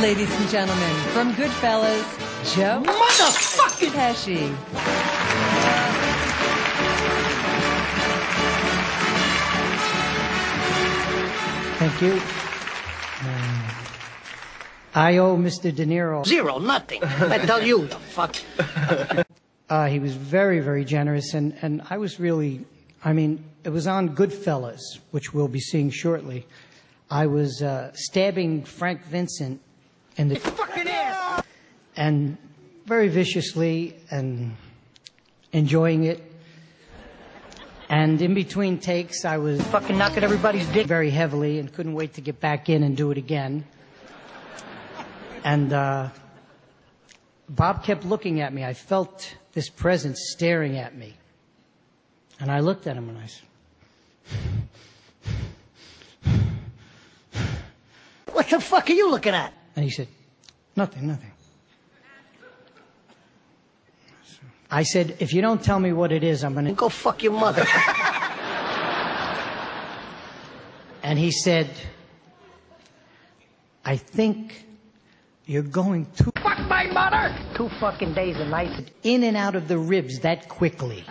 Ladies and gentlemen, from Goodfellas, Joe Motherfucking Pesci. Thank you. Uh, I owe Mr. De Niro. zero, nothing. I tell you, the fuck. Uh, he was very, very generous, and, and I was really, I mean, it was on Goodfellas, which we'll be seeing shortly. I was uh, stabbing Frank Vincent in the Fucking ass. and very viciously and enjoying it. And in between takes, I was Fucking knocking everybody's dick. very heavily and couldn't wait to get back in and do it again. And uh, Bob kept looking at me. I felt this presence staring at me. And I looked at him and I said, What the fuck are you looking at? And he said, nothing, nothing. I said, if you don't tell me what it is, I'm going to. Go fuck your mother. And he said, I think you're going to fuck my mother. Two fucking days and nights. in and out of the ribs that quickly.